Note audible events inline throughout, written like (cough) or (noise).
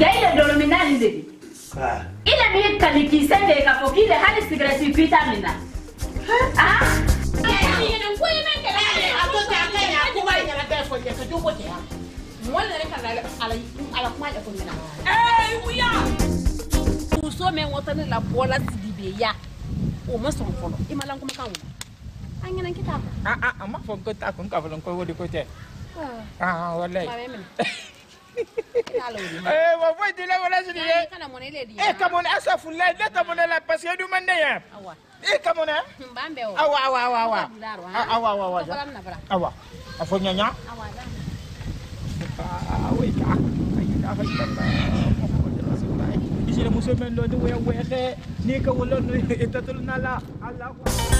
da ile dolominali le bi ile min ye kalikisɛ de ye k'a fɔ k'i le hali sigɛrɛti pita min na muso min wɔtɔ ne la bɔla sigi bɛ ya o ma sɔn fɔlɔ i ma lankumakan wo an ɲɛna kɛ t'a kun a a ma fɔ ko t'a kun k'a fɔ ko o de ko tɛ Ah, ah, ah. ah walayi (laughs) wa eh, eh, foyi eh. la walasi hein. ah, la du là ah a ah ah ah ah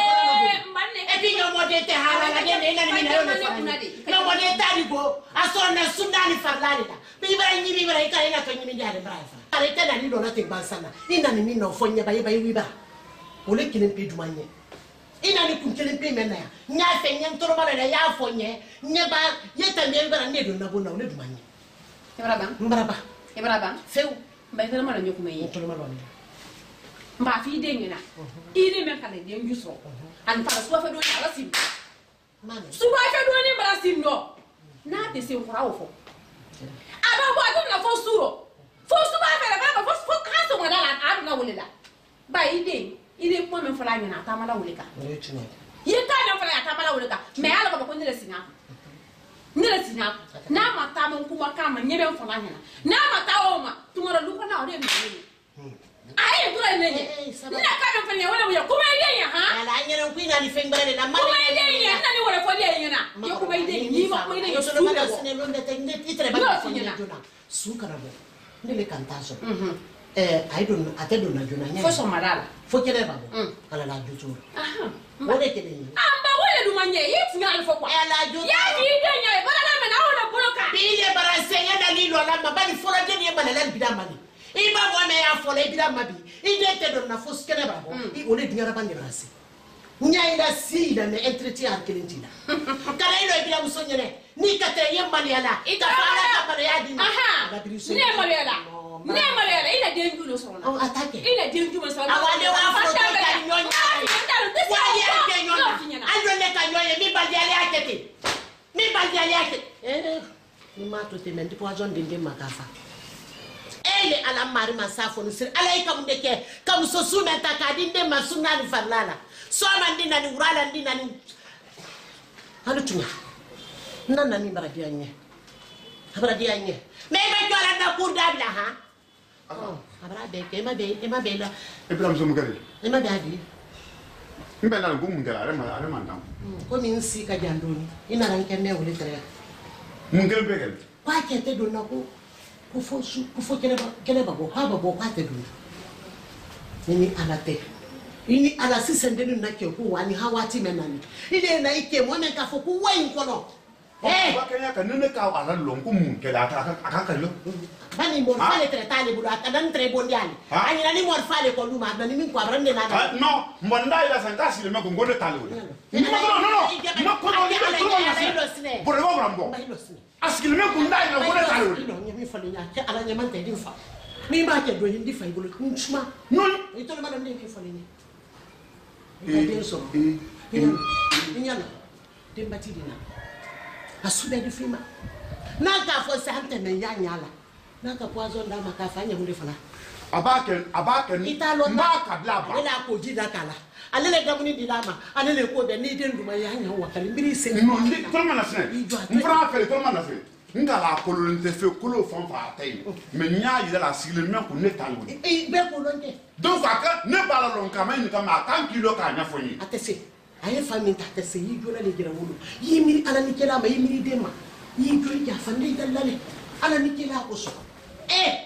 epi ñomode te halala ñande inani min hayone fanani ñomode tani go a sonna sundani farlani la mi bara ñiri bara ika ina to ñimi jare bara fa ala tena ni dona te bansana inani min no fonya bayi bayi wiba ole kilen pe dumanye inani kun kelen pe men na ya nya fe nya ntoroba la ya fonye nya ba ye tambe bara ne do na bo na ole dumanye ibraba e ibraba ibraba e feu mbayi tolomalo ñokumaye tolomalo ni ma fi de nyina ire me kana de nyu so an fa so fa do ni ala sim so ba fa do ni bra sim no na de sim fura wo fo aba bo adu na fo suro fo su ba fa ba ba fo ka so wala la adu na wala ba ide ire ko me fura nyina ta mala wala ka ye ta na fura ta mala wala ka me ala ba ko ni le sinya ne le sinya na ma ta mo kuma ka ma nyebe fura nyina na ma ta o ma tumara lu ko na o de mi ayi tora ne ye na ka dɔn fana wala wuya kuma i den ye han ala an yɛrɛ ko i na ni fɛn gbɛrɛ de la kuma i den ye na ni wala fɔ ne ye ɲɛna ye kuma i den ye n'i ma kuma i den ye su bɛ bɔ i tɛrɛ bɛ ka fɔ ne joona su kana bɔ ne bɛ ka n ta sɔrɔ ɛɛ a ye don a tɛ donna joona ɲɛ fo sɔgɔmada mm. la fo kɛnɛ b'a bɔ ala la jo t'o eh, la o de kelen ye an ba wale dun ma ɲɛ i ye tiɲɛ ali fɔ kuwa ala jo t'a la y'a di i den ɲɛ i bala la mɛ n'aw na bolo kan bi ye bara se ye na ni lɔ la ma bali fɔlɔ den ye malala bi da mali i b'a fɔ ne y'a fɔ la i bira ma bi i den tɛ dɔn na fo kɛnɛ b'a bɔ mm. o de dunyaraba ɲɛna se ɲɛyira si yira mɛ entretien hali kelen t'i la (laughs) kana i dɔ i bira muso ɲɛnɛ n'i ka tɛ i ye maloya la i ka fɔ ala ka maloya d'i ma ne ye maloya la ne ye maloya la i na den ju de sɔrɔ la a t'a kɛ i na den ju de sɔrɔ la awɔ ale b'a fɔ k'e ka ɲɔn ɲa wa i y'a kɛ ɲɔn na hali n'o ne ka ɲɔn ye min bali ale y'a kɛ ten min bali ale y'a kɛ eh, ni m'a to ten mɛ n tɛ poison di den ma k'a fa ile ala mari masafoni sir ala yi kamu de kɛ ka muso sumɛ ta k'a di ne e oh, e ma su naani farila la sɔma ndi nani wura la ndi nani hali tuma n na na min baradiya ɲɛ a baradiya ɲɛ mɛ i bɛ jɔ la na kuru dabila han a bara bɛɛ kɛ i ma bɛn i ma bɛn i la. e bɛ na muso mun kɛ de. i e ma bɛn a di. n bɛ nana ko mun kɛra ale ma ale ma dan. komi n si ka jan dɔɔni i nana n kɛ mɛ wele tɛrɛ. mun kelen bɛ kɛ. k'a kɛ tɛ don n na ko. Il faut ne tu ne kɛnɛba kɛnɛba bɔ a pas, bɔ tu ne dun ni pas ala tɛ i tu ala sisan denni Il kɛ bakanyaka eh! ne ne ka ala lɔn ko mun kɛlɛ a kan ka lɔ bani mɔrifa ah! le tɛrɛ t'ale bolo a kana ni tɛrɛ bondi ale ah! a ɲina ni mɔrifa le kɔ duma a bila ni min kɔ a bara ne n'a da ah, non mɔ n t'a yira sa n t'a sigilen bɛ ko n ko ne t'ale wele ne ma kɔnɔ non non ma kɔnɔ ne ka tɔrɔ ma sinɛ bɔrɔ b'a bɔra n bɔ a sigilen bɛ ko n t'a yira ko ne t'ale wele ala ɲɛ man tɛ i ni fa min b'a kɛ dɔɔni n ti fa i bolo n suma non i tɔlɔ ma dɔn ne k'i falen ye eh, n ka den sɔrɔ eh, i ɲɛna denbati de na asubɛdi fima n'a k'a fɔ sisan n tɛmɛ n y'a ɲɛ a la n'a ka poison d'a ma k'a fɔ a ɲɛkun de fana. a b'a kɛ a b'a kɛ ni n b'a kabila ban. ale n'a ko ji da k'a la ale de dumuni di d'a ma ale de ko bɛɛ n'i den duma i y'a ɲɛ wakali n b'i sen. non ne tɔn na sinɛ n fana y'a feere tɔn na sinɛ n ka la kolon tɛ fe kolo fan fan a ta yen oh. mɛ n y'a yira la a sigilen mɛ ko ne t'a wele. ee bɛɛ kolon tɛ. donc a ka ne b'a la lɔn kama in kama a kan k'i lɔ k'a ɲɛfɔ n ye. a tɛ se. a ye fa min ta ka se y'i jɔla le jira wolo i y'i miiri ala ni kɛla ma i y'i miiri den ma i y'i joli janfa ne y'i dalila le ala ni kɛla kosɔn ɛɛ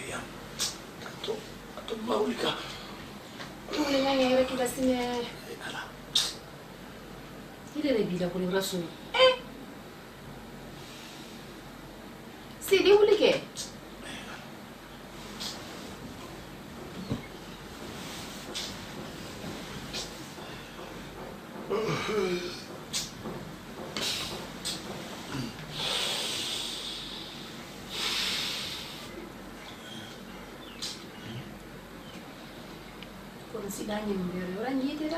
Miriam tanto, tanto Maurica la signora Ire le bila rasu Eh, eh. ke non si dà niente, ora niente da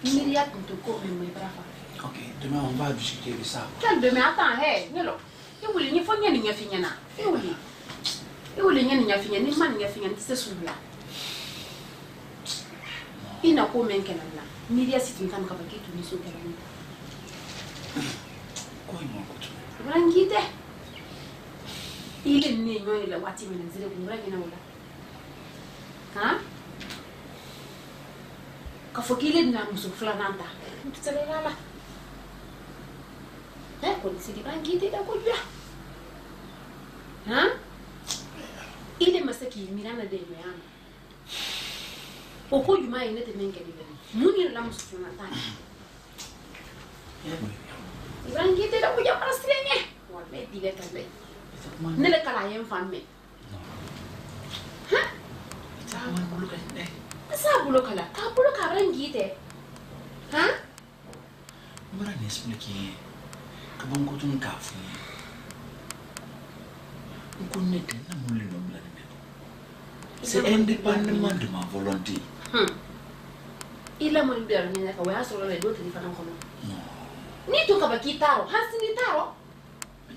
Miria kun to ko mai brafa. Okay, demain on va discuter de ça. Quel demain attends, hey, nelo. Iwuli ni fo nyani nyafi nyana. Iwuli. Iwuli nyani nyafi nyani man nyafi nyani tse subla. Ina ko men kenan la. Miria sitin kan ka bakitu ni so kenan. Ko imo ko tu. Rangite. ili ni nyoyo ile wati mina zile kumura kina wala ha kafo kile na musu fulana nda mtsale nala eh kwa sidi bangi ite kujua ha ile masaki mirana de yana oko juma ine te menge ni bani muni la musu fulana ta Ibran kita dah puja pasirnya, wah, dia tidak terbaik. ne le kalayen fan mɛn sa bolo kala ka bolo karan gi tɛ han bara ne expliquer ka ban ko tun ka fu ne ko ne de na mo le nom ne c'est indépendamment de ma volonté ila mo le bi ar ne ka wa so le do te fana ko ni to ka ba ki taro han sini taro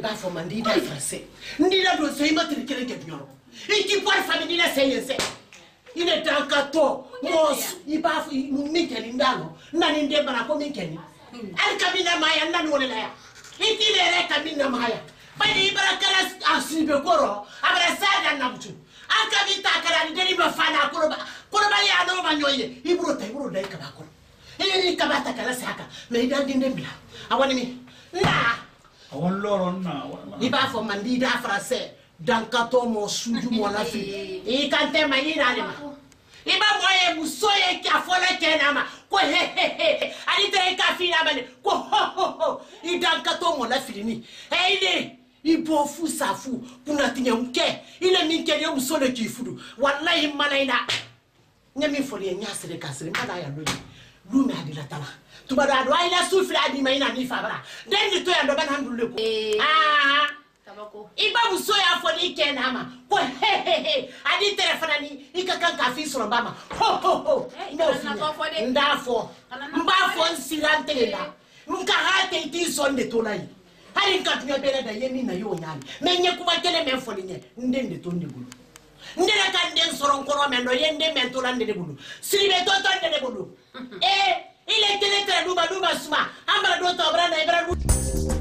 i b'a fɔ ma ndi da français ndi da don sɛ i ma tiri kelen kɛ duɲɔrɔ i k'i bɔri fa ni la sɛ yen sɛ i ne dan ka tɔ mɔs i b'a fɔ min kɛ nin da lɔ na nin den bana ko min kɛ nin hali ka min lamaya yan na nin wale la yan i t'i ne yɛrɛ ka min lamaya yan bali i bara kɛra a sibe ah, kɔrɔ a bara sɛ da nabutu an ka min ta kɛra ni deni ma fa n'a kɔrɔba kɔrɔbali y'a n'o ma ɲɔgɔn ye i b'o ta i b'o da i kaba kɔrɔ i ye ni kaba ta k'a la s'a kan mɛ i da den den bila a kɔni min naa. awon lɔrɔ na. i b'a fɔ mandi da faransɛ dankatɔ mɔ suju mɔ lafili i kan tɛ ma i n'ale ma i b'a fɔ ye muso ye a fɔlɔ cɛ n'a ma ko hehehe ale tɛ i ka fi n'a ma de ko hohoho i dankatɔ mɔ lafilini ɛ i de i bɔ fu sa fu kunnatiɲɛ kɛ i le min kɛ de muso de k'i fudu walayi mana in na n ye min fɔ nin ye n y'a siri k'a siri n b'a la yan n'o ye. lume adilatala tuma do ado ayila ah, su fila adima ah, ina ni fabara den ni to ya do bana ndule ko i ba muso y'a fɔ n'i kɛ n'a ma ko hehehe ani tɛrɛ fana ni i ka kan k'a fi sɔrɔ n ba ma hohoho eh, n b'o f'i ɲɛ n t'a fɔ n b'a fɔ n sira n tɛgɛ la eh. n ka h'a tɛ i t'i sɔn de to la yen hali n ka duɲɛ bɛrɛ da i ye min na i y'o ɲa mɛ n ye kuma kelen mɛn fɔli ɲɛ n den de to n de bolo ndele ka nden sɔrɔ n kɔrɔ mɛ nɔ ye nden mɛ n tora n de de bolo siribe tɔ tɔ n de de bolo ee ile tele tɛrɛ duba duba suma an bara dɔ ta o bara na i bara du.